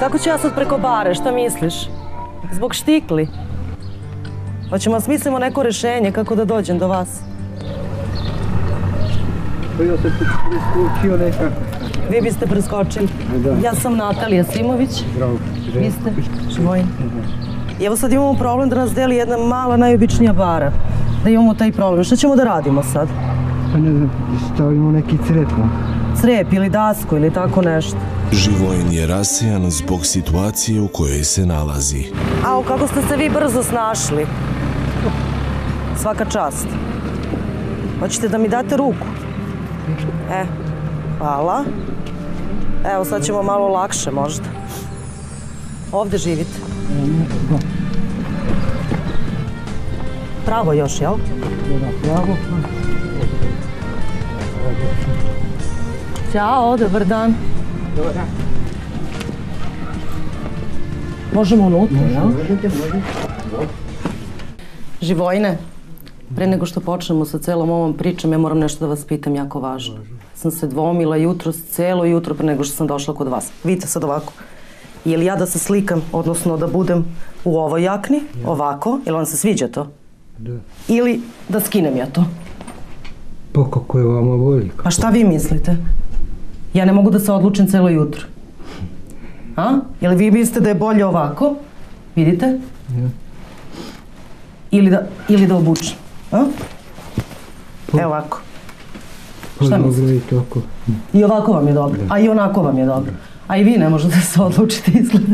Kako ću ja sad preko bare, šta misliš? Zbog štikli. Hoćemo da smislimo neko rešenje kako da dođem do vas. Pa ja sam preskočio nekako. Vi biste preskočili. Da. Ja sam Natalija Simović. Zdravo. Vi ste Živojin. I evo sad imamo problem da nas deli jedna mala, najobičnija bara. Da imamo taj problem. Šta ćemo da radimo sad? Pa ne znam, stavimo neki cretno. Crep ili dasku ili tako nešto. Živojin je rasejan zbog situacije u kojoj se nalazi. Au, kako ste se vi brzo snašli. Svaka čast. Hoćete da mi date ruku? E, hvala. Evo, sad ćemo malo lakše možda. Ovde živite? Pravo još, jel? Pravo, Ćao, dobar dan. Možemo unutra, jel? Možete, možete. Živojne, pre nego što počnemo sa celom ovom pričom, ja moram nešto da vas pitam jako važno. Sam se dvomila jutro, celo jutro pre nego što sam došla kod vas. Vidite sad ovako. Je li ja da se slikam, odnosno da budem u ovoj jakni, ovako, jel vam se sviđa to? Da. Ili da skinem ja to? Pa kako je vama volji? Pa šta vi mislite? Ja ne mogu da se odlučim celo jutro. A? Jel vi mislite da je bolje ovako? Vidite? Ja. Ili da, ili da obučem. A? Pa- Evo ovako. Pa Šta dobro i tako. I ovako vam je dobro, a i onako vam je dobro. A i vi ne možete da se odlučiti izgleda.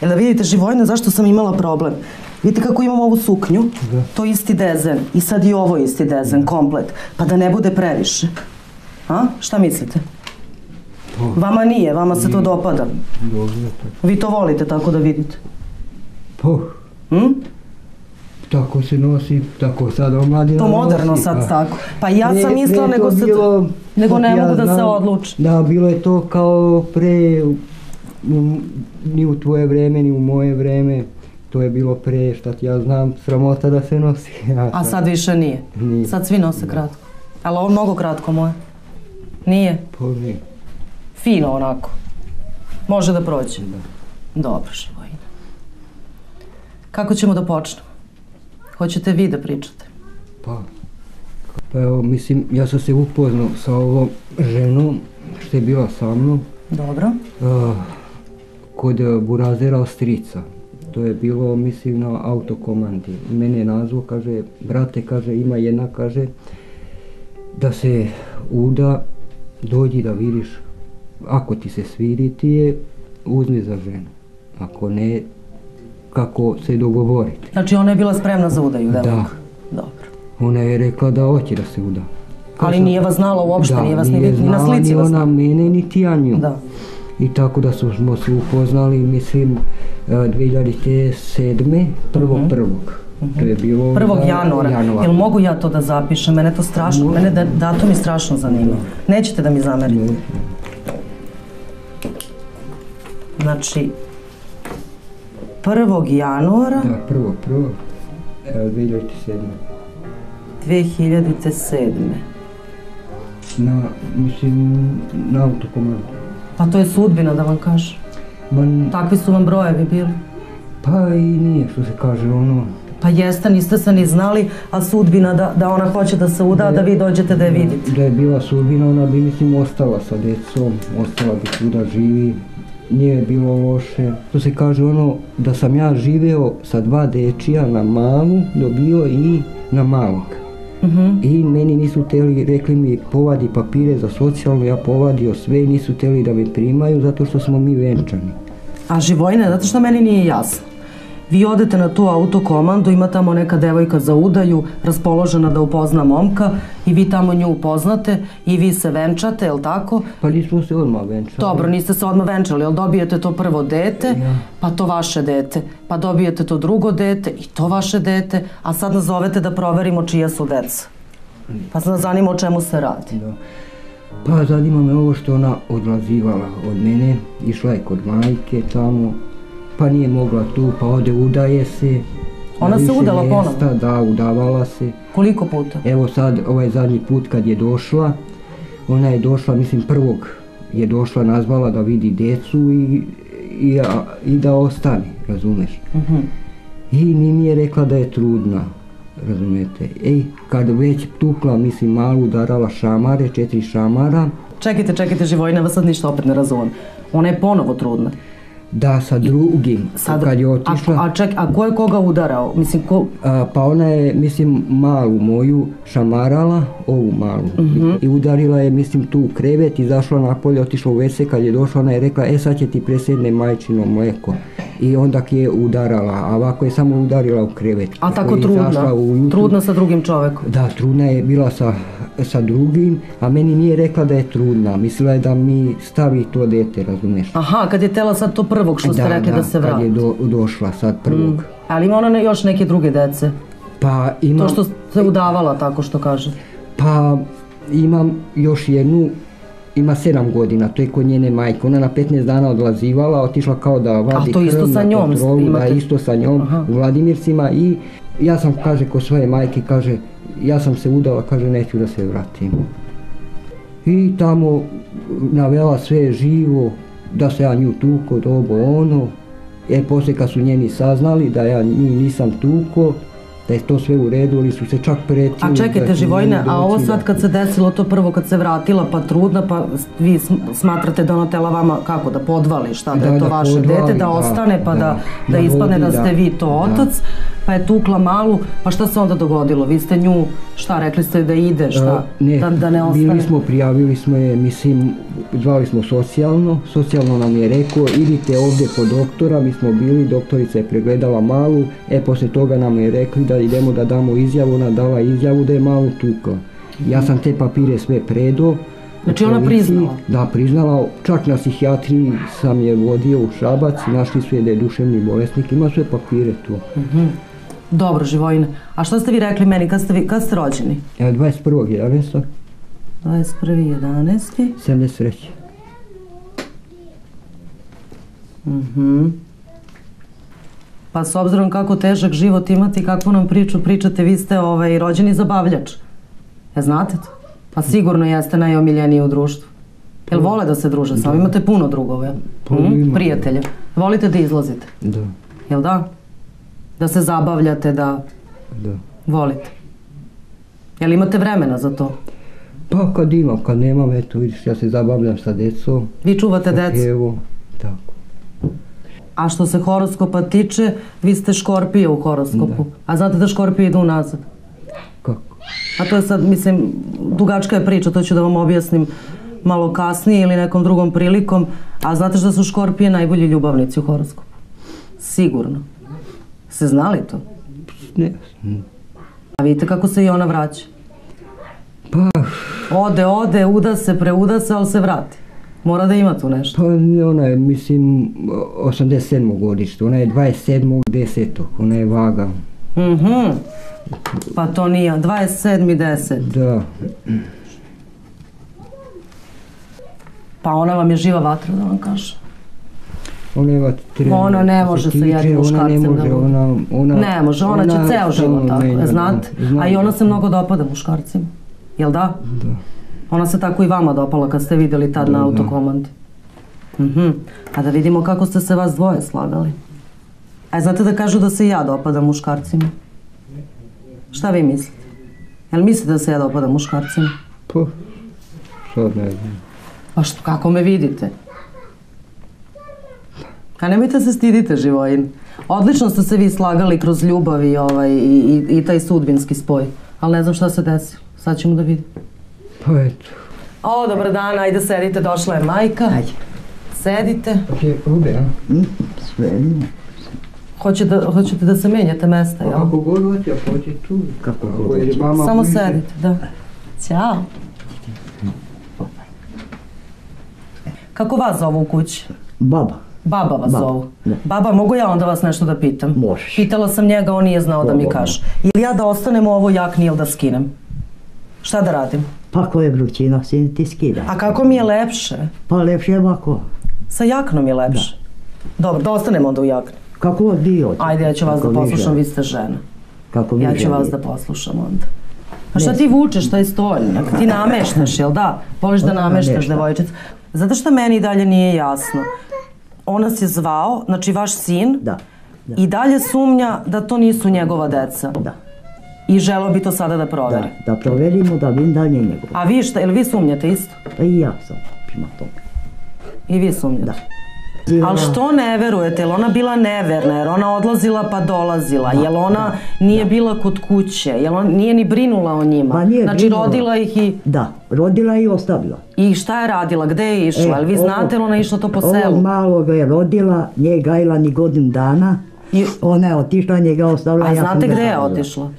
Jel da vidite Živojna zašto sam imala problem? Vidite kako imam ovu suknju? Da. To je isti dezen. I sad i ovo je isti dezen, komplet. Pa da ne bude previše. A? Šta mislite? Vama nije, vama se to dopada. Vi to volite tako da vidite. Pa, Hm? tako se nosi, tako sad omladina To moderno nosi, sad pa. tako. Pa ja sam mislila nego se... bilo- nego ne ja mogu da se znam, odlučim. Da, bilo je to kao pre, ni u tvoje vreme, ni u moje vreme. To je bilo pre, šta ti ja znam, sramota da se nosi. Ja A sad više nije. Nije. Sad svi nose kratko. Ali ovo mnogo kratko moje. Nije. Pa ne. Fino onako. Može da prođe. Dobro, Živojina. Kako ćemo da počnemo? Hoćete vi da pričate? Pa, pa evo, mislim, ja sam se upoznao sa ovom ženom što je bila sa mnom Dobro. uh, kod Burazera Ostrica. To je bilo, mislim, na autokomandi. Mene je nazvao, kaže, brate, kaže, ima jedna, kaže, da se uda, dođi da vidiš, ako ti se svidi ti je, uzmi za ženu. Ako ne, kako se dogovorite. Znači ona je bila spremna za udaju, Da. devojka? Dobro. Ona je rekla da hoće da se uda. Ali nije vas znala uopšte, da, nije vas ni, nije ni na slici vas ona mene, niti ja nju. Da. I tako da smo se upoznali, mislim, eh, 2007. prvog prvog. To je bilo... Mhm. Prvog za- januara. Jel mogu ja to da zapišem? Mene to strašno, mene da, datum mi strašno zanima. Nećete da mi zamerite? Ne, Znači, 1. januara Da, prvo, prvo. Evo, 2007. 2007. Na, mislim, na autokomandu. Pa to je sudbina da vam kažem. Ma, Takvi su vam brojevi bili. pa i nije, što se kaže, ono... Pa jeste, niste se ni znali, a sudbina da, da ona hoće da se uda, da vi dođete da je vidite. Da je bila sudbina, ona bi, mislim, ostala sa decom, ostala bi tu da živi. Nije bilo loše. To se kaže ono, da sam ja živeo sa dva dečija na malu, dobio i na malog. I meni nisu teli, rekli mi povadi papire za socijalno, ja povadio sve i nisu teli da me primaju zato što smo mi venčani. A Živojne, zato što meni nije jasno. Vi odete na tu autokomandu, ima tamo neka devojka za udaju, raspoložena da upozna momka i vi tamo nju upoznate i vi se venčate, jel tako? Pa nismo se odmah venčali. Dobro, niste se odmah venčali, jel dobijete to prvo dete, pa to vaše dete, pa dobijete to drugo dete i to vaše dete, a sad nas zovete da proverimo čija su deca. Pa sad nas zanima o čemu se radi. Da. Pa zanima me ovo što ona odlazivala od mene, išla je kod majke tamo, pa nije mogla tu, pa ode udaje se. na Ona se udala ponovo? Da, udavala se. Koliko puta? Evo sad, ovaj zadnji put kad je došla, ona je došla, mislim, prvog je došla, nazvala da vidi djecu i, i, i da ostane, razumeš? I ni mi je rekla da je trudna, razumete? Ej, kad već tukla, mislim, malu udarala šamare, četiri šamara, Čekajte, čekajte, Živojina, vas sad ništa opet ne razumem. Ona je ponovo trudna. Da sa drugim, Sad, kad je a, otišla... a, ček, a ko je koga udarao? Mislim, ko... A, pa ona je, mislim, malu moju šamarala, ovu malu, i udarila je, mislim, tu u krevet, izašla napolje, otišla u WC, kad je došla, ona je rekla, e sad će ti presedne majčino mleko. I onda je udarala, a ovako je samo udarila u krevet. A tako trudna? ujutru. Trudna sa drugim čovekom? Da, trudna je bila sa, sa drugim, a meni nije rekla da je trudna, mislila je da mi stavi to dete, razumeš? Aha, kad je tela sad to prvog što ste rekli da, se kad vrati. je do, došla sad prvog. Ali ima ona još neke druge dece? Pa ima... To što se udavala, tako što kaže. Pa imam još jednu, ima 7 godina, to je kod njene majke. Ona na 15 dana odlazivala, otišla kao da vadi A to isto krv sa njom kontrolu, da imate? isto sa njom u Vladimircima i ja sam, kaže, kod svoje majke, kaže, ja sam se udala, kaže, neću da se vratim. I tamo navela sve živo, da se ja nju tuko, dobo ono. E, poslije kad su njeni saznali da ja nju nisam tuko, da je to sve u redu, ali su se čak pretili. A da čekajte, Živojine, njeni a ovo sad da- kad se desilo to prvo kad se vratila pa trudna, pa vi sm- smatrate da ona tela vama kako da podvali šta, da, Da, je to da vaše podvali, dete, da, da, ostane pa da, da, da, da ispadne da vodi, ste da. vi to Da. otac, pa je tukla malu, pa šta se onda dogodilo? Vi ste nju, šta, rekli ste da ide, šta, E, ne, da, da ne ostane? bili smo, prijavili smo je, mislim, zvali smo socijalno, socijalno nam je rekao, idite ovdje kod doktora, mi smo bili, doktorica je pregledala malu, e, poslije toga nam je rekli da idemo da damo izjavu, ona dala izjavu da je malu tukla. Ja sam te papire sve predao, Znači ona priznala? Da, priznala, čak na psihijatriji sam je vodio u Šabac, našli su je da je duševni bolesnik, ima sve papire tu. Dobro, Živojine. A šta ste vi rekli meni, kad ste, vi, kad ste rođeni? Evo, 21.11. 21.11. 73. Pa s obzirom kako težak život imate i kakvu nam priču pričate, vi ste ovaj, rođeni zabavljač. Ja znate to? Pa sigurno jeste najomiljeniji u društvu. Jel vole da se druže sa vama? Imate puno drugova, Pa mm? imam. prijatelja. Volite da izlazite, Da, jel da? Da se zabavljate, da da. volite. Jel imate vremena za to? Pa kad imam, kad nemam, eto vidiš, ja se zabavljam sa djecom. Vi čuvate decu. Evo, tako. A što se horoskopa tiče, vi ste škorpije u horoskopu. A znate da škorpije idu unazad? Kako? A to je sad, mislim, dugačka je priča, to ću da vam objasnim malo kasnije ili nekom drugom prilikom. A znate da su škorpije najbolji ljubavnici u horoskopu? Sigurno. Se znali to? Ne, A vidite kako se i ona vraća. pa, Ode, ode, uda se, preuda se, ali se vrati. Mora da ima tu nešto. pa ona je, mislim, 87. godište, ona je 27. 10. Ona je vaga. Mhm. Pa to nije. 27.10. Da, Pa ona vam je živa vatra, da vam kažem. ona ima treba. Ona ne može sa jednim Ona ne muškarcem može, da bude. ona, ona... Ne može, ona, će ceo život tako, menja, da. znate. Znam. A i ona se mnogo dopada muškarcima. Jel da? Da. Ona se tako i vama dopala kad ste vidjeli tad na autokomandi. Mhm. A da vidimo kako ste se vas dvoje slagali. A znate da kažu da se ja dopadam muškarcima? Šta vi mislite? Jel mislite da se ja dopadam muškarcima? Pa, sad ne znam. Pa što, kako me vidite? A nemojte se stidite, Živojin. Odlično ste se vi slagali kroz ljubav i, ovaj, i, i, i taj sudbinski spoj. Ali ne znam šta se desilo. Sad ćemo da vidimo. Pa eto. O, dobar dan, ajde sedite, došla je majka. Ajde. Sedite. Će rude, a? Mm, Sve ima. Hoće da, hoćete da se menjate mesta, jel? Ako god hoće, ako hoće tu. Kako Ako god hoće. Samo bliže. sedite, da. Ćao. Kako vas zovu u kući? Baba. Baba vas Baba, zovu. da. Baba, mogu ja onda vas nešto da pitam? Možeš. Pitala sam njega, on nije znao da mi kaže. Ili ja da ostanem u ovo jakni ili da skinem? Šta da radim? Pa je vrućina, sin ti skida. A kako mi je lepše? Pa lepše je ovako. Sa jaknom je lepše. Dobro, da ostanem onda u jakni. Kako vi hoćete. Ajde, ja ću vas Kako da vi poslušam, vi želite. ste žena. Kako vi Ja ću vas želite. da poslušam onda. A šta ti vučeš taj stoljnjak? Ti nameštaš, jel da? Voliš da Pa, nameštaš, nameštam. devojčica. Znate šta meni dalje nije jasno? On nas je zvao, znači vaš sin, Da. Da. i dalje sumnja da to nisu njegova deca. Da. I želeo bi to sada da Da, proveri. da proverimo da vidim da li je njegov. A vi šta, jel vi sumnjate isto? Pa i ja sam prema tome. I vi sumnjate? Da. Ali što ne verujete? Jel ona bila neverna? Jer ona odlazila pa dolazila? Jel ona nije bila kod kuće? Jel ona nije ni brinula o njima? Pa nije znači brinula. rodila ih i... Da, rodila i ostavila. I šta je radila? Gde je išla? Jel vi ovo- znate li ona išla to po Ovog selu? malog je rodila, nije gajila ni godinu dana. I- Ona je otišla, njega ostavila. A ja sam znate gde je otišla?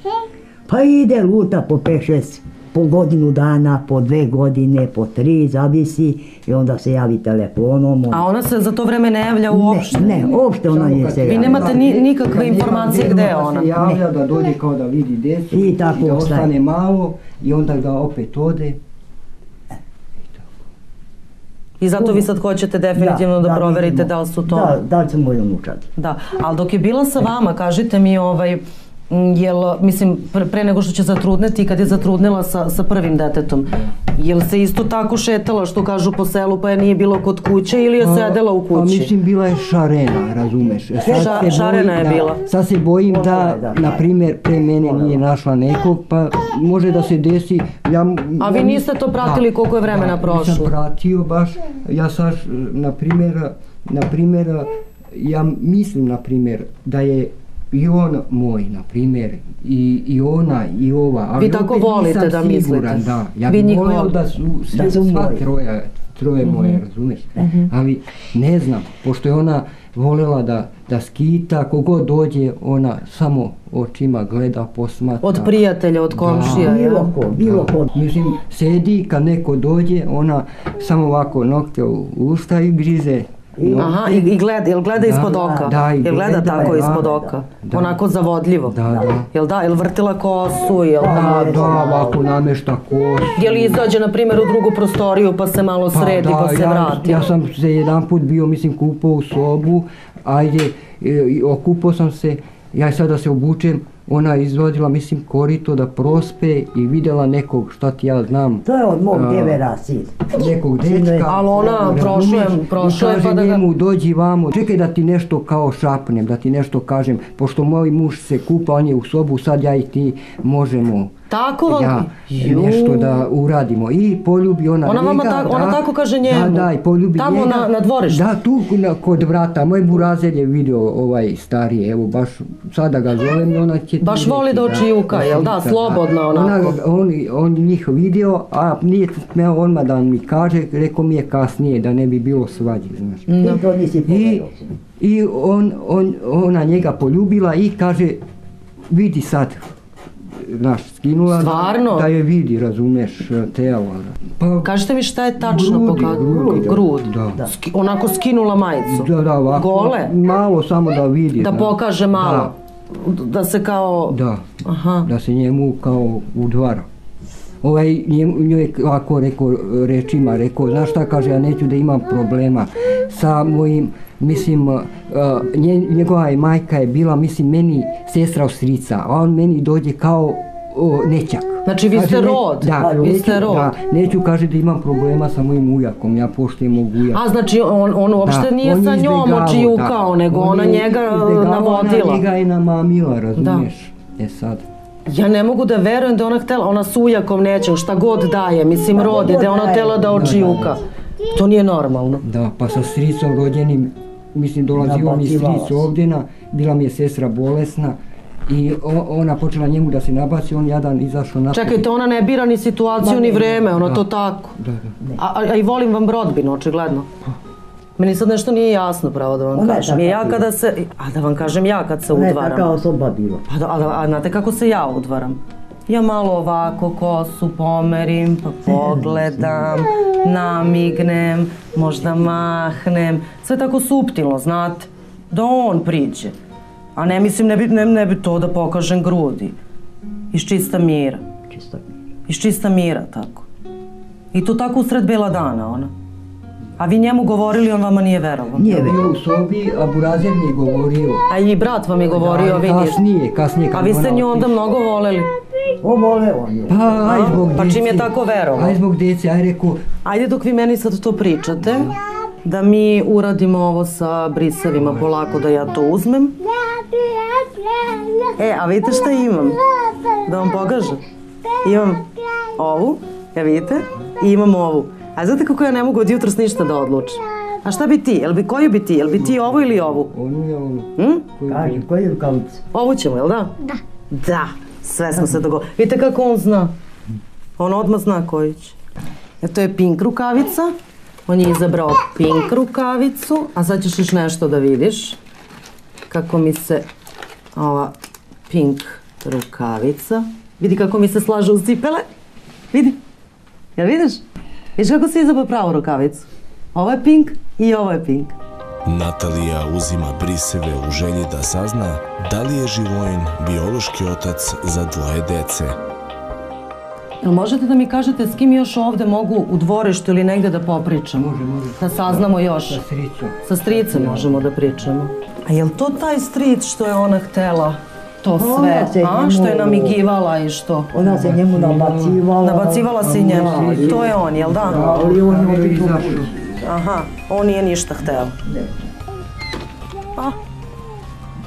Pa ide luta po 5-6, po godinu dana, po dve godine, po tri, zavisi. I onda se javi telefonom. A ona se za to vreme ne javlja uopšte? Ne, ne, uopšte ona nije se se- Vi nemate ni- nikakve informacije gde je ona? se javlja da dođe kao da vidi decu I tako da ostaje. ostane malo i onda ga opet ode. I zato vi sad hoćete definitivno da, proverite vidimo. da li su to... Da, da li su moji unučadi. Da, ali dok je bila sa vama, kažite mi, ovaj, jel, mislim, pre, nego što će zatrudneti, kad je zatrudnila sa, sa prvim detetom, jel se isto tako šetala, što kažu po selu, pa je nije bilo kod kuće ili je sedela u Pa kući? mislim bila je šarena, razumeš. Sad Ša- se šarena je da, bila. Sad se bojim da, da. na primjer, pre mene nije našla nekog, pa može da se desi... Ja, A vi niste to pratili koliko je vremena da, prošlo? Nisam pratio baš, ja sad, na primjer, na primjer, ja mislim, na primjer, da je i on moj, na primjer, i, i ona, i ova, ali Vi tako opet volite nisam da siguran, mislite? Da, ja bih volio da su, sve, Da sva moji. troje, troje moje, razumiješ? Ali ne znam, pošto je ona voljela da, da skita, kogod dođe, ona samo očima gleda, posmatra. Od prijatelja, od komšija, Da. Bilo ko, bilo ko. Mislim, sedi kad neko dođe, ona samo ovako nokte u usta i grize. Aha, i, i gleda, jel gleda Da, ispod oka? da, i jel gleda gleda, tako da, ispod da, oka? da. Onako zavodljivo? Da, da. Jel da, jel vrtila kosu, jel Da, da? da, ovako namešta kosu. Jel izađe, na primjer, u drugu prostoriju pa se malo sredi pa, se ja, vrati? Ja sam se jedan put bio, mislim, kupao u sobu, ajde, e, okupao sam se, ja sad da se obučem, ona je izvadila, mislim, korito da prospe i vidjela nekog, šta ti ja znam, To je od mog A. devera sin. nekog dečka. Ali ona razumiješ? prošujem, I prošujem kaže pa da ga- njemu, dođi vamo, čekaj da ti nešto kao šapnem, da ti nešto kažem, pošto moj muž se kupa, on je u sobu, sad ja i ti možemo Tako vam? ja nešto da uradimo i poljubi ona Ona vama njega, tako- ona tako kaže njemu? Da, da, i poljubi Tamo njega. na- na dvorištu? Da, tu na, kod vrata. Moj burazer je vidio ovaj stariji, evo baš sada ga zovem i ona će Baš voli da očijuka, jel da? slika, Slobodno onako. Ona, on, on njih vidio, a nije smeo odmah da mi kaže, rekao mi je kasnije da ne bi bilo svađe, znaš. Ti to nisi I, i on, on, ona njega poljubila i kaže, vidi sad, znaš, skinula da- Stvarno? da je vidi, razumeš, telo. Pa, Kažite mi šta je tačno Grudi, pokazala? grudi, Grud. da. Ski- onako skinula majicu. da, da, ovako, Gole? malo samo da vidi. Da znaš. pokaže malo. Da, se kao... Da, da, Aha. da se njemu kao udvara. Ovaj njoj ovako rekao rečima, rekao, znaš šta kaže, ja neću da imam problema sa mojim, mislim, uh, nje, njegova je majka je bila, mislim, meni sestra ostrica, a on meni dođe kao o, nećak. Znači, vi Kaže, ste ne- rod. Da, Vi neću, ste rod. Da, neću kaže da imam problema sa mojim ujakom, ja poštujem mog ujaka. A znači on, on uopšte Da, nije on sa je njom očijukao, da. nego On ona je njega navodila. Ona njega je namamila, razumiješ? E sad. Ja ne mogu da verujem da ona htela, ona s ujakom neće, šta god daje, mislim rod je, da je ona htela da očijuka. To nije normalno. Da, pa sa stricom rođenim, mislim dolazio mi Nabacivala stric ovdje, na, bila mi je sestra bolesna i ona počela njemu da se nabaci, on jadan izašao na Čekajte, ona ne bira ni situaciju ni vreme, ono to tako. Da, da. A, a, i volim vam rodbinu, očigledno. Meni sad nešto nije jasno, pravo da vam Ona je kažem. I ja kada se, a da vam kažem ja kad se Ne, udvaram. taka osoba bila. A, da- a, a znate kako se ja udvaram? Ja malo ovako kosu pomerim, pa pogledam, namignem, možda mahnem. Sve tako suptilno, znate. Da on priđe. A ne mislim, ne bi, ne, ne bi to da pokažem grudi. Iz čista mira. Čisto. Iz čista mira, tako. I to tako usred bela dana, ona. A vi njemu govorili, on vama nije verovao. Nije bio u sobi, a Burazer mi je govorio. A i brat vam je govorio, Da, vidiš. Kasnije, kasnije. A vi ste nju onda mnogo voleli. Ovole on je. Pa, aj zbog Pa čim je djece. tako verovao? Aj zbog djece, aj rekao, Ajde dok vi meni sad to pričate, da mi uradimo ovo sa brisevima polako da ja to uzmem. E, a vidite šta imam? Da vam pokažem. Imam ovu, ja vidite, i imam ovu. A znate kako ja ne mogu od jutros ništa da odlučim? A šta bi ti? Jel bi, koju bi ti? Jel bi ti ovu ili ovu? onu je ono. Hm? Kaži, koji je rukavice? Ovu ćemo, jel da? Da. Da, sve smo se dogovorili. Vidite kako on zna? On odmah zna koju će. E, to je pink rukavica. On je izabrao pink rukavicu, a sad ćeš još nešto da vidiš. Kako mi se ova pink rukavica. Vidi kako mi se slažu uz cipele. Vidi. Jel vidiš? Vidiš kako si izabrao pravu rukavicu? Ovo je pink i ovo je pink. Natalija uzima briseve u želji da sazna da li je Živojin biološki otac za dvoje dece. Jel možete da mi kažete s kim još ovde mogu u dvorištu ili negde da popričamo? Može, može. Da saznamo još. Sa sricom. Sa stricem možemo da pričamo. A jel to taj stric što je ona htela? To sve, a? njemu- Što je namigivala i što? Ona se njemu nabacivala. Nabacivala se i njemu. Da, To je on, jel da? Ali on je izašao. Aha, on nije ništa hteo. A?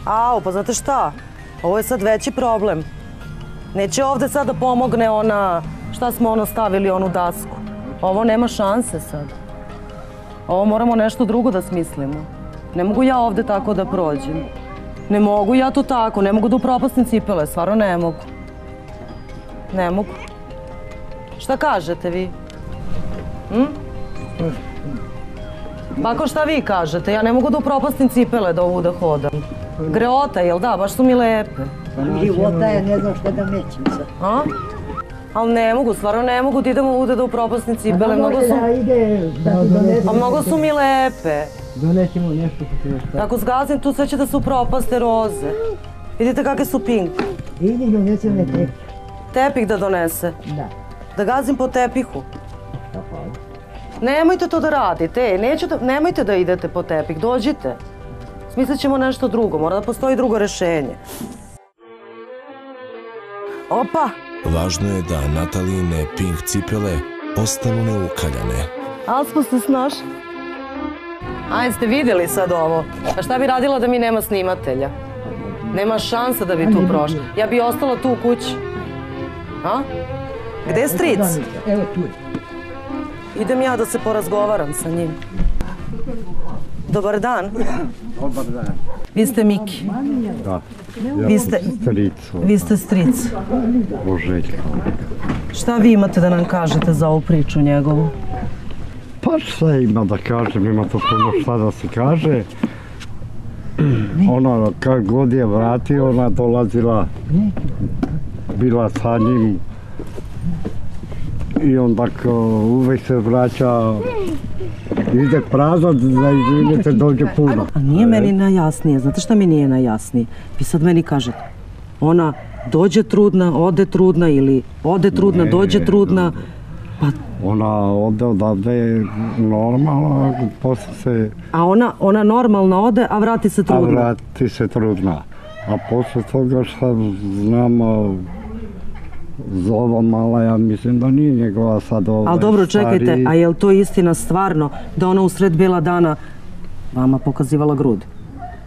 Au, pa znate šta? Ovo je sad veći problem. Neće ovde sad da pomogne ona, šta smo ono stavili, onu dasku. Ovo nema šanse sad. Ovo moramo nešto drugo da smislimo. Ne mogu ja ovde tako da prođem. Ne mogu ja to tako, ne mogu da upropastim cipele, stvarno ne mogu. Ne mogu. Šta kažete vi? Bako, šta vi kažete? Ja ne mogu da upropastim cipele da ovu da hodam. Greota, jel da? Baš su mi lepe. života je, ne znam šta da mećem sad. A? Ali ne mogu, stvarno ne mogu da idem ovuda da upropastim cipele. Mnogo su, da ide, da ti donese. a mnogo su mi lepe. Donesimo nešto što se još Ako zgazim tu sve će da se upropaste roze. Vidite kakve su pink. Idi donese me te. Tepih da donese. Da. Da gazim po tepihu. Nemojte to da radite, ej, neću da, nemojte da idete po tepih, dođite. Smislit ćemo nešto drugo, mora da postoji drugo rešenje. Opa, Važno je da Natalijine pink cipele ostanu neukaljane. ali smo se snašli. Ajde, ste vidjeli sad ovo. A šta bi radila da mi nema snimatelja? Nema šanse da bi tu prošla. Ja bi ostala tu u kući. A? Gde je stric? Evo tu je. Idem ja da se porazgovaram sa njim. Dobar dan. Dobar dan. Vi ste Miki. Da. Vi ste, Stricu, vi ste stric. Boželjka. Šta vi imate da nam kažete za ovu priču njegovu? Pa šta ima da kažem, ima to puno šta da se kaže. Ona, kad god je vratio, ona dolazila, bila sa njim. I onda uvek se vraća, ide prazno, da izvinite, dođe puno. A nije meni najjasnije. Znate šta mi nije najjasnije? Vi sad meni kažete, ona dođe trudna, ode trudna ili ode trudna, dođe trudna. Pa, Ona ode odavde normalno, posle se a ona, ona normalno ode, a vrati se a trudna. vrati se trudna. A posle toga šta znam, a, za ova mala, ja mislim da nije njegova sad ova Ali dobro, čekajte, a je li to istina stvarno da ona usred bela dana vama pokazivala grud?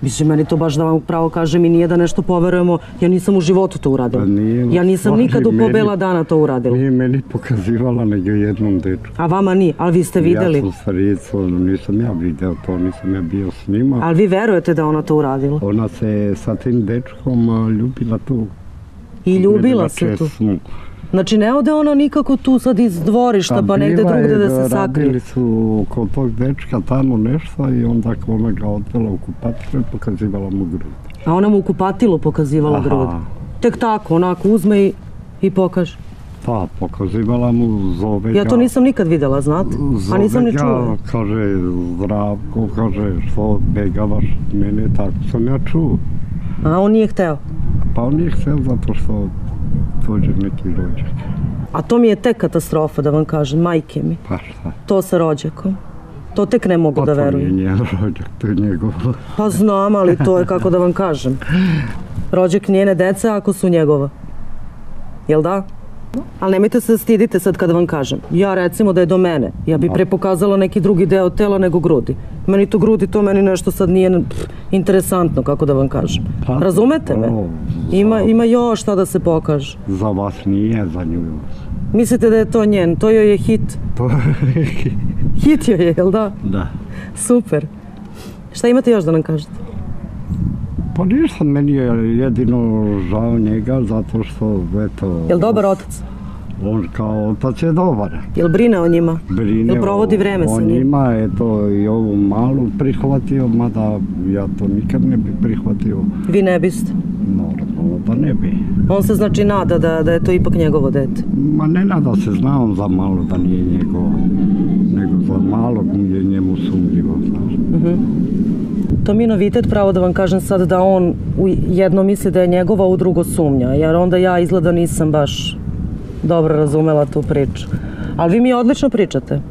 Mislim, meni to baš da vam pravo kažem i nije da nešto poverujemo, ja nisam u životu to uradila. Pa nije, ja nisam stvari nikad u po meni- bela dana to uradila. Nije meni pokazivala nego jednom dečku. A vama nije, ali vi ste videli. Ja sam staricu, nisam ja video to, nisam ja bio s njima. Ali vi verujete da ona to uradila? Ona se sa tim dečkom ljubila tu. I ljubila Bila se tu. Znači ne ode ona nikako tu sad iz dvorišta pa negde bila drugde je da se sakrije. Radili su kod tog dečka tamo nešto i onda ona ga odvela u kupatilu i pokazivala mu grud. A ona mu u kupatilu pokazivala Aha. grud. Tek tako, onako uzme i, i pokaže. Pa, pokazivala mu, zove Ja ga. to nisam nikad videla, znate? A nisam ni čula. kaže, zdravko, kaže, što begavaš mene, tako sam ja čuo. A on nije hteo. Pa on nije htio zato što dođe neki rođak. A to mi je tek katastrofa, da vam kažem, majke mi. Pa šta? To sa rođakom. To tek ne mogu Pa da to nije verujem. njen rođak, to je njegov. Pa znam, ali to je kako da vam kažem. Rođak njene dece ako su njegova. Jel da? Ali nemojte se stidite sad kada vam kažem. Ja recimo da je do mene. Ja bi pre pokazala neki drugi deo tela nego grudi. Meni to grudi, to meni nešto sad nije pff, interesantno, kako da vam kažem. Pa, Razumete me? o, Ima, ima još šta da se pokaže. Za vas nije, za nju. Mislite da je to njen? To joj je hit. To Hit joj je, jel da? da. Super. Šta imate još da nam kažete? Pa ništa, meni je jedino žao njega zato što, eto... Jel dobar otac? On kao otac je dobar. Jel brine o njima? Brine Jel provodi o- vreme sa o njim? njima, eto i ovu malu prihvatio, mada ja to nikad ne bi prihvatio. Vi ne biste. Normalno da ne bi. On se znači nada da, da je to ipak njegovo dete. Ma ne nada se zna on za malo da nije njegovo, nego za malog je njemu sumnjivo, znaš. To mi je novitet, pravo da vam kažem sad da on u jedno misli da je njegova, u drugo sumnja, jer onda ja izgleda nisam baš dobro razumela tu priču. Ali vi mi odlično pričate.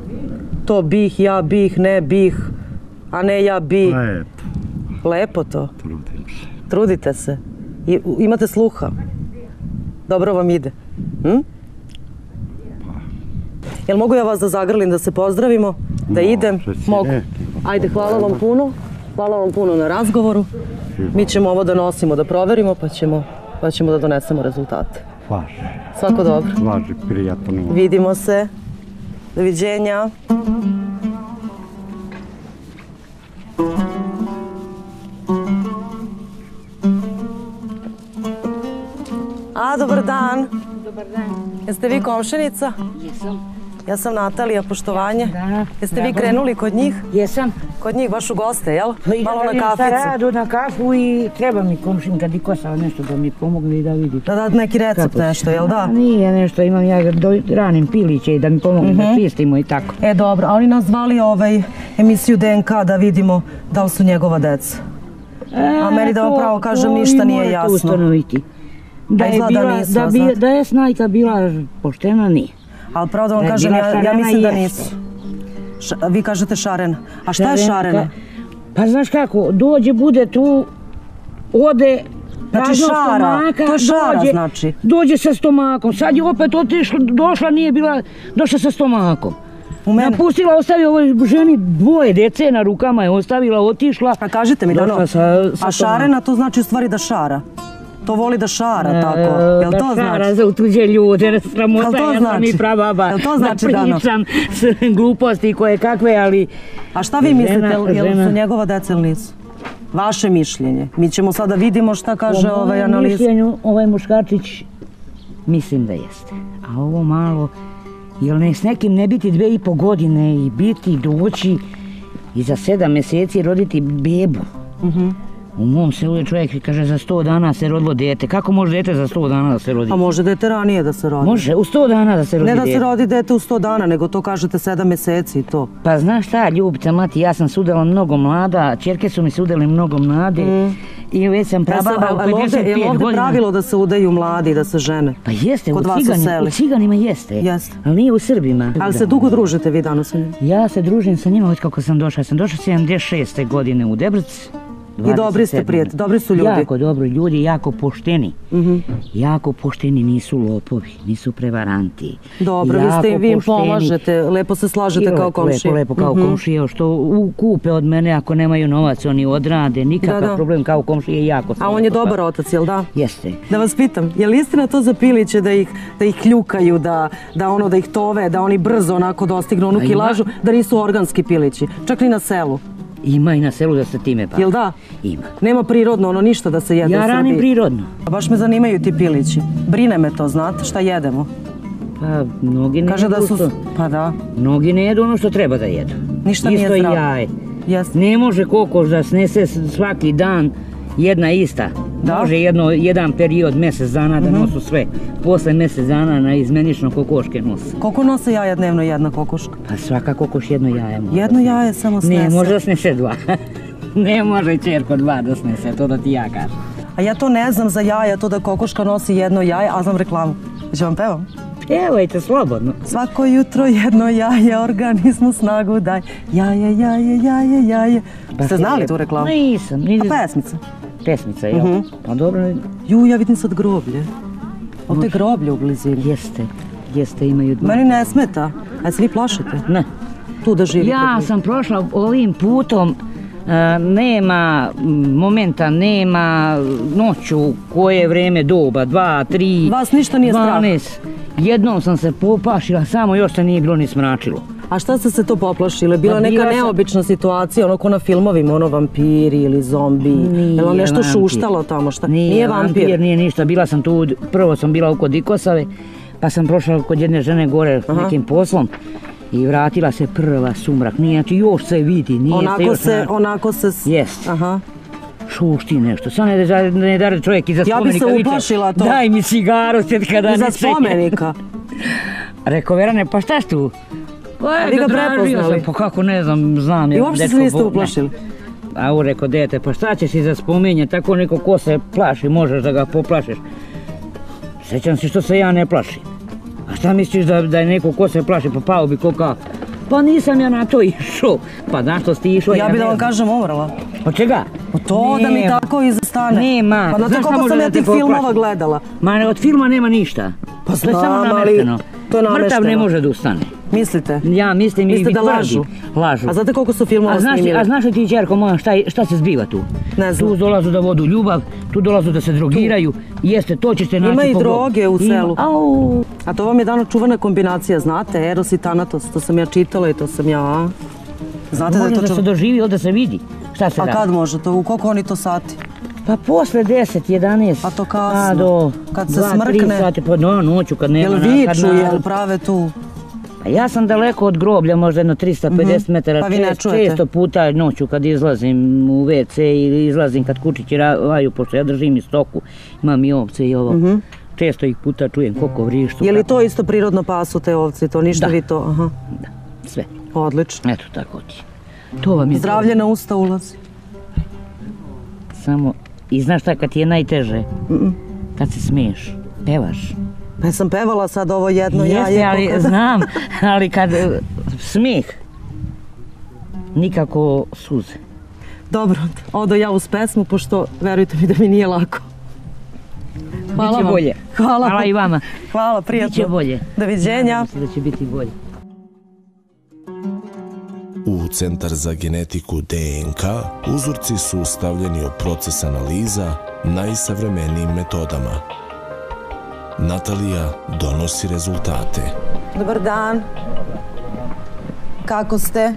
To bih, ja bih, ne bih, a ne ja bih. Eto, Lepo to. trudim se. Trudite se. I, imate sluha. Dobro vam ide. Hm? Jel mogu ja vas da zagrlim da se pozdravimo? Da Može idem? Mogu. rekli. Ajde, hvala vam puno. Hvala vam puno na razgovoru. Mi ćemo ovo da nosimo, da proverimo, pa ćemo, pa ćemo da donesemo rezultate. Važi, Svako dobro. važi, prijatno. Vidimo se. Doviđenja. A, dobar dan. Dobar dan. Jeste vi komšenica? Jesam. Ja sam Natalija, poštovanje. Da. Jeste vi mi. krenuli kod njih? Jesam. Kod njih baš u goste, jel? Pa Malo da na kaficu. radu na kafu i treba mi komšinka Dikosa nešto da mi pomogne i da vidi. Da date neki recept Kako? nešto, jel da? A Nije nešto, imam ja do, ranim piliće i da mi pomogne da čistimo i tako. E dobro, a oni nas zvali ovaj emisiju DNK da vidimo da li su njegova deca. A meni da vam to- pravo kažem, to ništa nije jasno. ustanoviti. Da je, izgleda bila, da, a bi, znate? da je snajka bila poštena, nije. Ali pravo da vam Da kažem, ja, ja mislim da nisu. Vi kažete šarena. A šta je šarena? Pa znaš kako, dođe, bude tu, ode, Znači šara, stomaka, to je šara dođe, znači. Dođe sa stomakom, sad je opet otišla, došla, nije bila, došla sa stomakom. U mene? Napustila, ostavila ovoj ženi dvoje dece na rukama je ostavila, otišla. A kažite mi da ono, a šarena to znači u stvari da šara. To voli da šara, tako. E, Jel da to šara znači? za tuđe ljude, sramota, to ja sam znači? i prababa. Jel to znači da pričam s gluposti koje kakve, ali... A šta vi Žena- mislite, jel, žena- su njegova deca ili nisu? Vaše mišljenje. Mi ćemo sada vidimo šta kaže Po ovaj analiz. mišljenju, ovaj muškarčić mislim da jeste. A ovo malo, jel ne s nekim ne biti dve i po godine i biti, doći i za sedam mjeseci roditi bebu. Mhm. U mom selu je čovjek kaže za sto dana se rodilo dete. Kako može dete za sto dana da se rodi? A može dete ranije da se rodi? Može, u sto dana da se rodi Ne da se rodi dete u 100 dana, nego to kažete 7 mjeseci i to. Pa znaš šta, Ljubica, mati, ja sam sudela mnogo mlada, čerke su mi sudele mnogo mlade i već sam prababa u a- a ovde, je 55 li ovde godina. pravilo da se udaju mladi, da se žene? Pa jeste, Kod u, vas u ciganima, jeste, Jeste. ali nije u Srbima. Ali Da. se dugo družite vi danas sa? Ja se družim sa njima od kako sam došla. Sam došla 76. godine u Debrc. I dobri ste 27.. prijatelji, dobri su ljudi. Jako dobri ljudi, jako pošteni. Jako pošteni, nisu lopovi, nisu prevaranti. Dobro, vi, ste, Jako vi im pomažete, lepo se I slažete kao lepo, komšije. Lepo, lepo kao komšije, što kupe od mene ako nemaju novac, oni odrade, nikakav Da, da. problem kao komšije, jako A on je dobar pa- otac, jel da? Jeste. Da vas pitam, je li istina to za piliće da ih, da ih kljukaju, da, da ono da ih tove, da oni brzo onako dostignu onu kilažu, da nisu organski pilići, čak ni na selu, Ima i na selu da se time pa. jel da? Ima. Nema prirodno ono ništa da se jede u Ja ranim Srbiji. prirodno. A Baš me zanimaju ti pilići. Brine me to, znate, šta jedemo. Pa, mnogi ne Kaže da jedu su... to. Pa da, Mnogi ne jedu ono što treba da jedu. Ništa Isto nije i zdravo. jaje. jeste. Ne može kokoš da snese svaki dan jedna ista. Da? Mhm. Može jedno, jedan period, mjesec dana da nosu sve. Posle mjesec dana na izmenično kokoške nose. Koliko nose jaja dnevno jedna kokoška? Pa svaka kokoš jedno jaje. Jedno jaje samo snese. Ne, može da snese dva. ne može čerko dva da snese, to da ti ja kažem. A ja to ne znam za jaja, to da kokoška nosi jedno jaje, a znam reklamu. Hoće vam pevam? Pjevajte slobodno. Svako jutro jedno jaje, organizmu snagu daj. Jaje, jaje, jaje, jaje. Ste znali tu reklamu? Nisam, A nisam. pesmica. Pesmica, jel? Mhm. Pa dobro, Ju, ja vidim sad groblje. Ovdje je groblje u blizini. Jeste, jeste, imaju dva. Meni ne smeta. A se vi plašite? Ne. Tu da živite. Ja sam prošla ovim putom, e, nema momenta, nema noću, koje vreme doba, dva, tri, Vas ništa nije strah? 12. Jednom sam se poplašila, samo još se nije bilo ni smračilo. A šta ste se to poplašili? Bila Pa neka bila sam- neobična situacija, ono ko na filmovima, ono vampiri ili zombi. Je li nešto vampir. šuštalo tamo? Šta? Nije, vampir. nije ništa. Bila sam tu, prvo sam bila kod Dikosave, pa sam prošla kod jedne žene gore nekim poslom i vratila se prva sumrak. Nije, znači još se vidi, nije se Onako još se, na- onako se... Jest. Aha. šušti nešto. Samo ne da ne dare čovjek iza Ja bi se spomenika. uplašila to. Daj mi cigaru, sjed kada Iza ni čekaj." spomenika. Rekao Verane, pa šta tu? Pa vi ga prepoznali? pa kako ne znam, znam. I ja, uopšte se niste uplašili? A on rekao, dete, pa šta ćeš iza spomenja, tako neko ko se plaši, možeš da ga poplašiš. Sjećam se što se ja ne plašim. A šta misliš da, da je neko ko se plaši, pa pao bi ko kako? Pa nisam ja na to išao. Pa na što si išao? Ja bi da vam kažem umrla. Od čega? O to da mi Nema. tako stane. Nema. Pa znate Znaš koliko sam da ja tih filmova gledala? Ma ne, od filma nema ništa. Pa to je samo znam, ali namešteno. to je Mrtav ne namešteno. može da ustane. Mislite? Ja mislim i Mislite da lažu? tvrdim. Lažu. A znate koliko su filmova A snimili? a znaš li ti, čerko moja, šta, šta se zbiva tu? Ne znam. Tu dolazu da vodu ljubav, tu dolazu da se drogiraju. Jeste, to ćete naći Ima i droge u Ima- selu. Au. A to vam je dano čuvana kombinacija, znate? Eros i Thanatos, to sam ja čitala i to sam ja... a? Znate da je to da se čuvana... doživi, ovdje se vidi. Šta se A radi? kad može to? U koliko oni to sati? Pa posle 10, 11. A to kasno. A do Kad se 2, 3 smrkne. sati, pa no, noću kad nema... Jel na- kad viču, na- jel prave tu? Pa ja sam daleko od groblja, možda jedno 350 metara. Pa vi ne čujete? Često puta noću kad izlazim u WC ili izlazim kad kučići laju, pošto ja držim i stoku, imam i ovce i ovo. Često ih puta čujem koliko vrištu. Je li to isto prirodno pasu te ovce? To ništa Da. vi to... Aha, Sve. odlično. Eto, tako ti. To vam je Zdravlje na usta ulazi. Samo, i znaš šta kad ti je najteže? Kad se smiješ, pevaš. Pa ja sam pevala sad ovo jedno ja Jeste, je ali pokazala. znam, ali kad e, smijeh, nikako suze. Dobro, odo ja uz pesmu, pošto verujte mi da mi nije lako. Hvala Biće vam. bolje. Hvala. Hvala i vama. Hvala, prijatno. Biće bolje. Doviđenja. Nadam se da će biti bolje. U Centar za genetiku DNK uzorci su stavljeni u proces analiza najsavremenijim metodama. Natalija donosi rezultate. Dobar dan. Kako ste?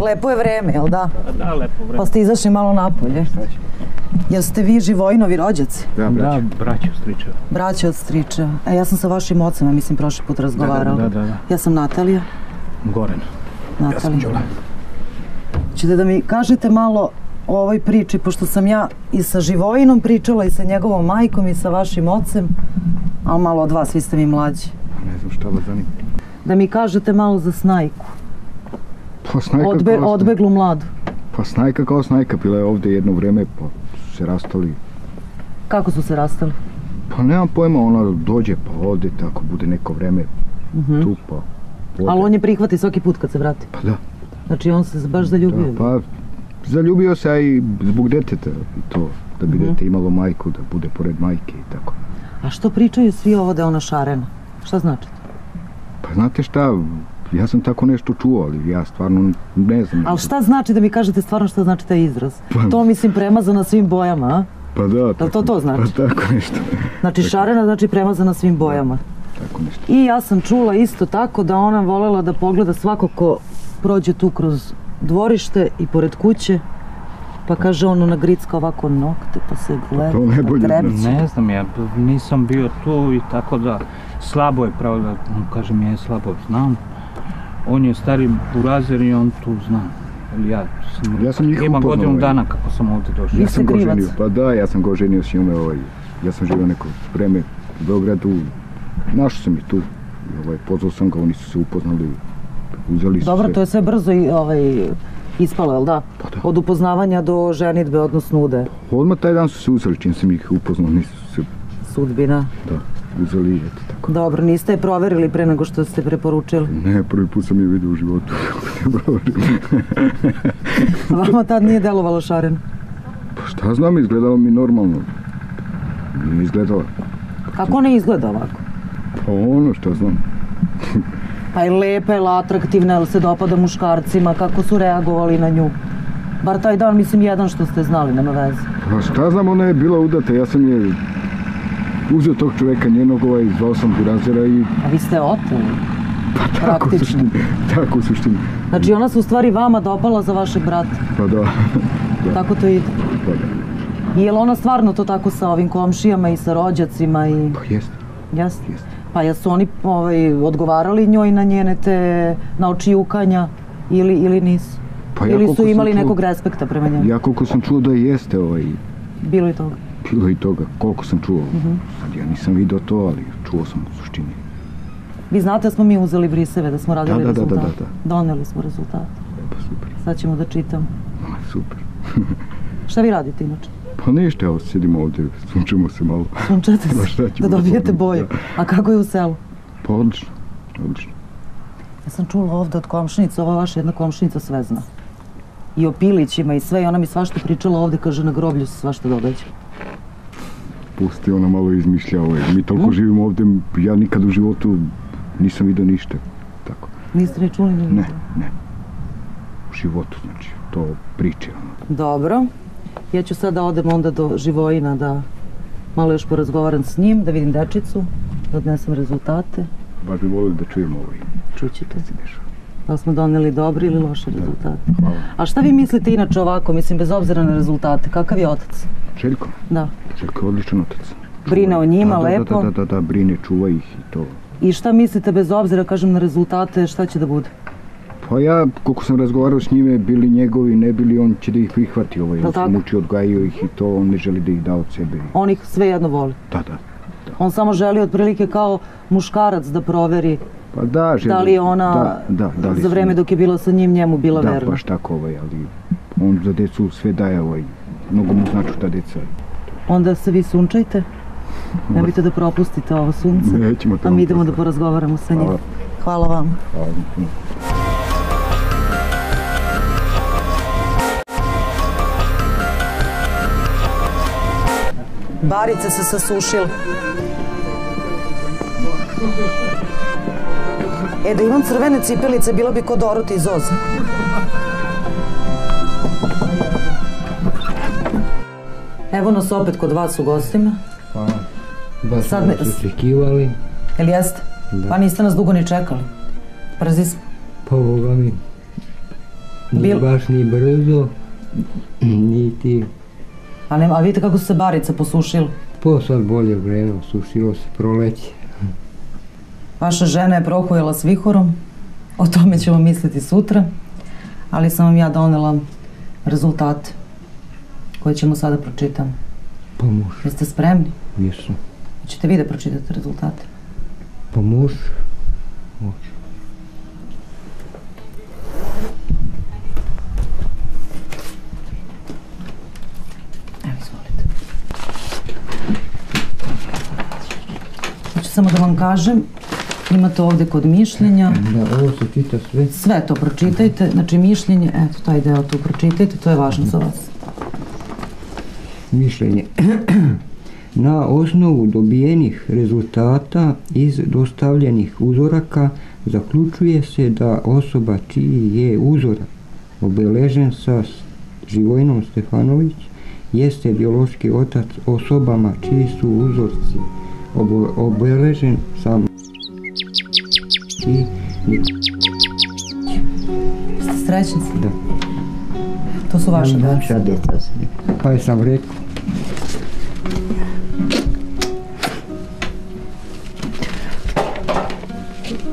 Lepo je vreme, jel da? Da, lepo vreme. Pa ste izašli malo napolje. Jel ste vi Živojinovi rođaci? Da, braćo. Da, braćo stričeva. Braće od striča. E, ja sam sa vašim ocem, ja mislim, prošli put razgovarala. da, da, da. Ja sam Natalija. Goran. Natalija. Đula. Ćete da mi kažete malo o ovoj priči, pošto sam ja i sa Živojinom pričala i sa njegovom majkom i sa vašim ocem, ali malo od vas, vi ste mi mlađi. Ne znam šta vas zanima. Da mi kažete malo za snajku, Pa snajka Odbe, kao odbeglu mladu. Pa snajka kao snajka, bila je ovdje jedno vrijeme, pa su se rastali. Kako su se rastali? Pa nemam pojma, ona dođe pa ode, tako bude neko vrijeme tu pa ode. Mhm. Ali on je prihvati svaki put kad se vrati. Pa da, Znači on se baš zaljubio. da, pa zaljubio se a i zbog djeteta i to, da bi dete imalo majku, da bude pored majke i tako. A što pričaju svi ovo da je ona šarena? Šta znači? Pa znate šta, ja sam tako nešto čuo, ali ja stvarno ne znam. Ali šta znači da mi kažete stvarno šta znači taj izraz? Pa- To mislim premazana svim bojama, a? Pa da, to to znači? Pa tako nešto, Znači šarena znači premazana svim bojama. tako nešto. I ja sam čula isto tako da ona volela da pogleda svako ko prođe tu kroz dvorište i pored kuće. Pa kaže ono na gricka ovako nokte pa se gleda. to najbolje pa znam. Ne znam, ja nisam bio tu i tako da slabo je pravo da kažem ja slabo znam. On je stari burazer i on tu zna. Ali ja sam, Ja sam njih ima godinu ovaj. dana kako sam ovdje došao. Ja sam ga krivac? oženio, pa da, ja sam ga oženio s njome, ovaj, ja sam živio neko vreme u Beogradu, našao sam ih tu, i, ovaj, pozvao sam ga, oni su se upoznali, uzeli su Dobro, se. to je sve brzo i ovaj, ispalo, jel da? Pa da. Od upoznavanja do ženitbe, odnosno nude. Odmah taj dan su se uzeli, čim sam ih upoznao, nisu se, Sudbina. da, uzeli, eto tako. Dobro, niste je proverili pre nego što ste preporučili. Ne, prvi put sam je vidio u životu. Vama tad nije delovalo šareno. pa šta znam, izgledalo mi normalno. Nije izgledala. Kako ona izgleda ovako? Pa ono što znam. Pa je lepa, je li atraktivna, jel se dopada muškarcima, kako su reagovali na nju? Bar taj dan, mislim, jedan što ste znali, nema veze. Pa šta znam, ona je bila udata, ja sam je uzeo tog čoveka njenog, ovaj, zvao sam burazera i A vi ste oteli. tako u suštini. Tako u suštini. Znači, ona se u stvari vama dopala za vašeg brata. Pa da. Tako to ide. Pa da. I je li ona stvarno to tako sa ovim komšijama i sa rođacima i... Pa jeste. Jeste? Jeste. Pa jesu oni ovaj, odgovarali njoj na njene te naočijukanja ili, ili nisu? Pa ja ili su imali čuo- nekog respekta prema njemu? Ja koliko sam čuo da jeste, ovaj, Bilo i toga. bilo i toga, koliko sam čuo. Mhm. Sad ja nisam video to, ali čuo sam u suštini. Vi znate da smo mi uzeli briseve, da smo radili Da, da, da, da, rezultate. da, Doneli smo rezultate. Pa super, Sad ćemo da čitamo. Super. Šta vi radite inače? Pa ništa, evo sedimo ovdje, sunčemo se malo. Sunčate Ma se šta da da dobijete boju. da. A kako je u selu? Pa odlično, odlično. Ja sam čula ovde od komšnica, ova vaša jedna komšnica sve zna. I o pilićima i sve, i ona mi svašta pričala ovde, kaže na groblju se svašta događa. Pusti, ona malo izmišlja ovaj. Mi toliko Hm? živimo ovdje, ja nikad u životu nisam vidio ništa. Tako. Niste ni čuli ni Ne, ne. U životu, znači, to priče, ono. Dobro. Ja ću sad da odem onda do Živojina da malo još porazgovaram s njim, da vidim dečicu, da odnesem rezultate. Baš bi volili da čujemo ovaj. Čućete. se dešava. Da smo doneli dobri ili loše rezultate. Hvala. A šta vi mislite inače ovako, mislim, bez obzira na rezultate? Kakav je otac? Željko, Da. Željko je odličan otac. Brine o njima, da, lepo. Da, da, da, da, brine, čuva ih i to. I šta mislite bez obzira, kažem, na rezultate, šta će da bude? Pa ja, koliko sam razgovarao s njime, bili njegovi, ne bili, on će da ih prihvati, ovaj, on tako? se muči, odgajio ih i to, on ne želi da ih da od sebe. On ih svejedno voli. Da, da. On samo želi otprilike kao muškarac da proveri Pa da, želi. da li je ona da, da, da li za vreme dok je bila sa njim njemu bila Da, verna. baš tako, ovaj, ali on za decu sve daje, ovaj, mnogo mu znači ta deca. Onda se vi sunčajte. Nemojte da propustite ovo sunce. Nećemo to A mi idemo da porazgovaramo sa njim. Hvala. Hvala vam. Hvala vam Barice se sasušile. E, da imam crvene cipelice, bila bi kod Dorota iz Oza. Evo nas opet kod vas u gostima. Pa, baš Sad vas očekivali. Jel jeste? Pa niste nas dugo ni čekali. Brzi smo. Pa ovoga mi nije Bil- baš ni brzo, niti A, nema, a vidite kako su se barice posušile. po sad bolje vreme, sušilo se proleće. Vaša žena je prohujela s vihorom. O tome ćemo misliti sutra. Ali sam vam ja donela rezultate koje ćemo sada pročitati. Pa muš, Jeste spremni? jesam. Hoćete vi da pročitate rezultate? Pa muš, samo da vam kažem, imate ovde kod mišljenja, Da, ovo se čita sve. sve to pročitajte, znači mišljenje, eto, taj deo tu pročitajte, to je važno za vas. mišljenje. Na osnovu dobijenih rezultata iz dostavljenih uzoraka zaključuje se da osoba čiji je uzorak obeležen sa Živojnom Stefanović jeste biološki otac osobama čiji su uzorci obeležen sa i Ste srećnici? Da. To su vaše deca. Naša deca su. pa je sam rekao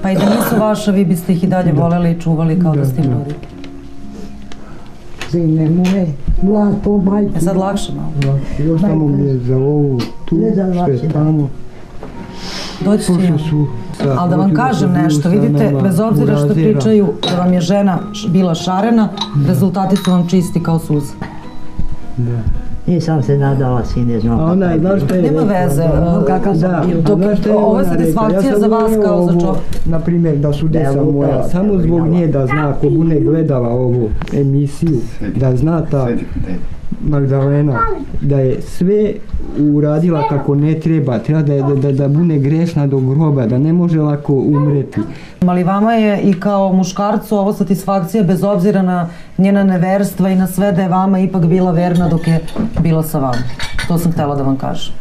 Pa i da nisu vaša, vi biste ih i dalje voleli i čuvali kao da, Da, ste im da. rodili. Sine moje, zlato majke. E sad lakše malo. još samo mi je za ovu tu što je lakše, da. tamo Doći će sa Ali da vam kažem nešto, vidite, bez obzira što pričaju da vam je žena bila šarena, rezultati su vam čisti kao suza. Da. Nisam se nadala, sine, znam A ona je što je Nema veze, Da, kakav sam da, Dok- je ovo je satisfakcija Ja za vas kao za čovjek. Na primjer, da su Da lutala, moja, samo zbog nje da zna, ako bude gledala ovu emisiju, da zna ta Magdalena, da je sve uradila kako ne treba, treba da, da, da, da bude grešna do groba, da ne može lako umreti. Ali vama je i kao muškarcu ovo satisfakcija bez obzira na njena neverstva i na sve da je vama ipak bila verna dok je bila sa vama. To sam htjela da vam kažem.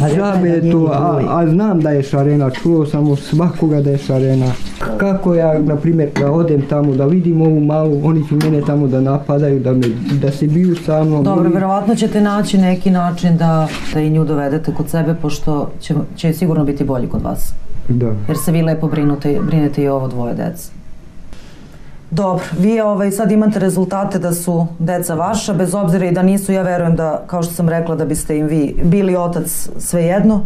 Pa rekla je da to, a, znam da je šarena, čuo sam od svakoga da je šarena. Kako ja, na primjer, da odem tamo, da vidim ovu malu, oni će mene tamo da napadaju, da, me, da se biju sa mnom. Dobro, verovatno ćete naći neki način da, da i nju dovedete kod sebe, pošto će, će sigurno biti bolji kod vas. Da. Jer se vi lepo brinute, brinete i ovo dvoje dece. Dobro, vi ovaj, sad imate rezultate da su deca vaša, bez obzira i da nisu, ja verujem da, kao što sam rekla, da biste im vi bili otac svejedno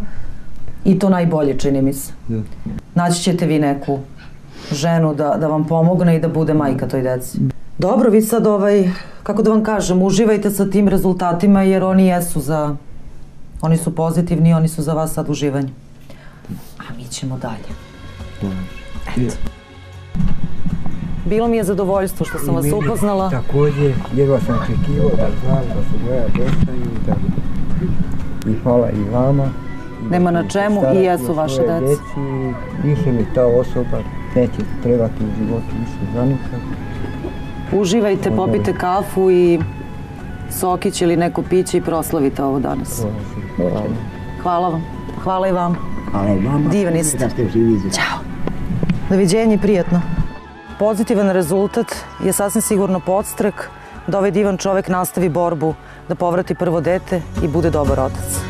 i to najbolje čini mi se. Da. Naći ćete vi neku ženu da, da vam pomogne i da bude majka toj deci. Dobro, vi sad ovaj, kako da vam kažem, uživajte sa tim rezultatima jer oni jesu za, oni su pozitivni oni su za vas sad uživanje. A mi ćemo dalje. Eto. Bilo mi je zadovoljstvo što sam vas upoznala. Također, jedva sam očekivao da znam da su moja deca i da i hvala i vama. I Nema da na čemu, i jesu vaše i više mi ta osoba neće trebati u životu više za nikad. Uživajte, popite kafu i sokić ili neko piće i proslavite ovo danas. Hvala. Hvala vam. Hvala i vam. Hvala i vama. Divni ste. Da ste Ćao. Doviđenje prijatno. Pozitivan rezultat je sasvim sigurno podstrek da ovaj divan čovek nastavi borbu da povrati prvo dete i bude dobar otac.